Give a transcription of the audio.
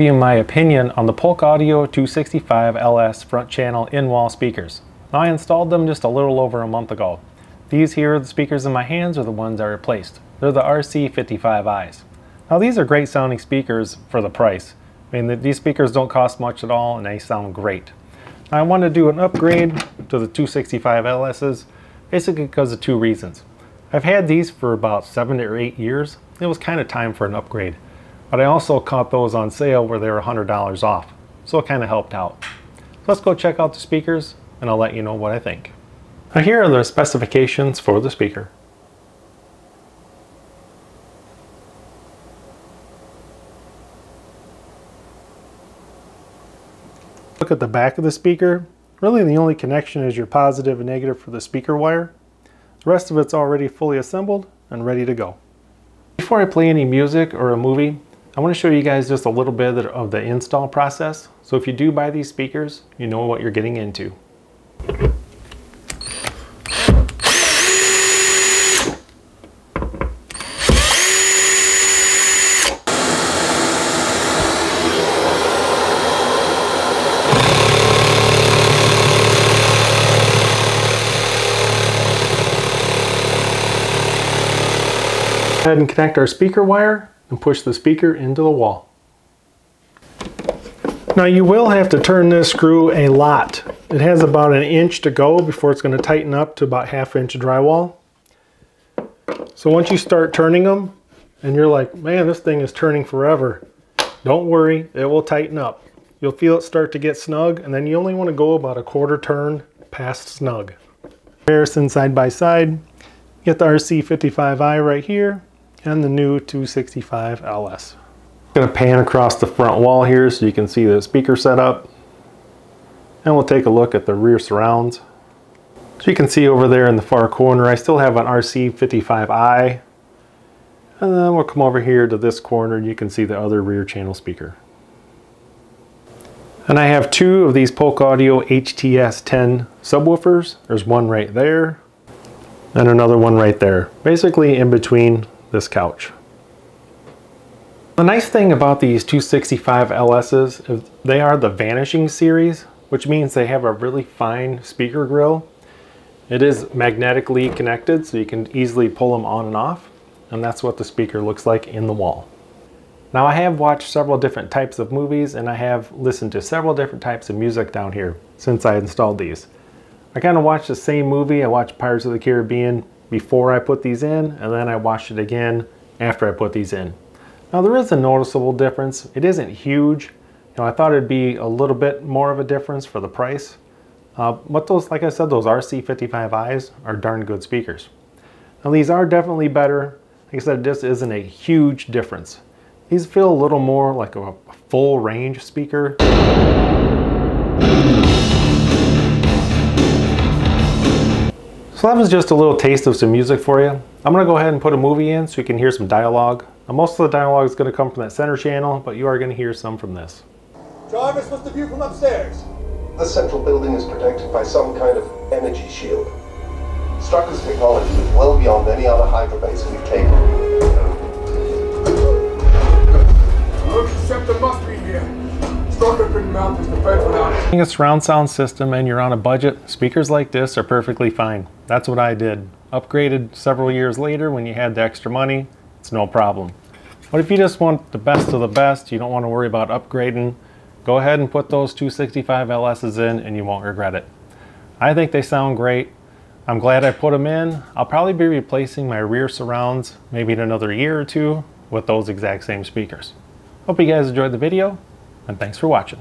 you my opinion on the Polk Audio 265 LS front channel in-wall speakers. I installed them just a little over a month ago. These here, the speakers in my hands, are the ones I replaced. They're the RC55Is. Now these are great sounding speakers for the price. I mean, these speakers don't cost much at all and they sound great. Now, I wanted to do an upgrade to the 265 LSs, basically because of two reasons. I've had these for about seven or eight years. It was kind of time for an upgrade. But I also caught those on sale where they were $100 off. So it kind of helped out. So let's go check out the speakers and I'll let you know what I think. Now here are the specifications for the speaker. Look at the back of the speaker. Really the only connection is your positive and negative for the speaker wire. The rest of it's already fully assembled and ready to go. Before I play any music or a movie, I want to show you guys just a little bit of the install process. So if you do buy these speakers, you know what you're getting into. Ahead and connect our speaker wire and push the speaker into the wall. Now you will have to turn this screw a lot. It has about an inch to go before it's going to tighten up to about half inch drywall. So once you start turning them and you're like, man, this thing is turning forever, don't worry, it will tighten up. You'll feel it start to get snug and then you only want to go about a quarter turn past snug. Comparison side by side, get the RC55i right here and the new 265 LS. I'm to pan across the front wall here so you can see the speaker setup. And we'll take a look at the rear surrounds. So you can see over there in the far corner, I still have an RC55i. And then we'll come over here to this corner and you can see the other rear channel speaker. And I have two of these Polk Audio HTS10 subwoofers. There's one right there and another one right there. Basically in between this couch. The nice thing about these 265 LSs is they are the vanishing series, which means they have a really fine speaker grill. It is magnetically connected, so you can easily pull them on and off, and that's what the speaker looks like in the wall. Now I have watched several different types of movies and I have listened to several different types of music down here since I installed these. I kind of watched the same movie, I watched Pirates of the Caribbean before I put these in and then I watched it again after I put these in. Now there is a noticeable difference. It isn't huge. You know, I thought it'd be a little bit more of a difference for the price. Uh, but those, like I said, those RC55Is are darn good speakers. Now these are definitely better. Like I said, this isn't a huge difference. These feel a little more like a full range speaker. So that was just a little taste of some music for you. I'm gonna go ahead and put a movie in so you can hear some dialogue. Now, most of the dialogue is gonna come from that center channel, but you are gonna hear some from this. Jarvis, what's the view from upstairs? The central building is protected by some kind of energy shield. Strucker's technology is well beyond any other Hydra base we've taken. Scepter must be here. Strucker couldn't mount this defense without it. Having a surround sound system and you're on a budget, speakers like this are perfectly fine. That's what I did. Upgraded several years later when you had the extra money, it's no problem. But if you just want the best of the best, you don't want to worry about upgrading, go ahead and put those 265 LSs in and you won't regret it. I think they sound great. I'm glad I put them in. I'll probably be replacing my rear surrounds maybe in another year or two with those exact same speakers. Hope you guys enjoyed the video and thanks for watching.